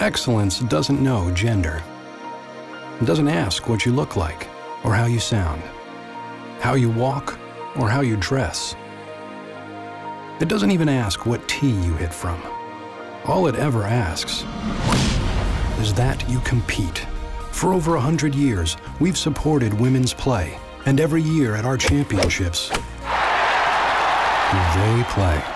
Excellence doesn't know gender. It doesn't ask what you look like or how you sound, how you walk or how you dress. It doesn't even ask what tee you hit from. All it ever asks is that you compete. For over a hundred years, we've supported women's play, and every year at our championships, they play.